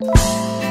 you